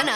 one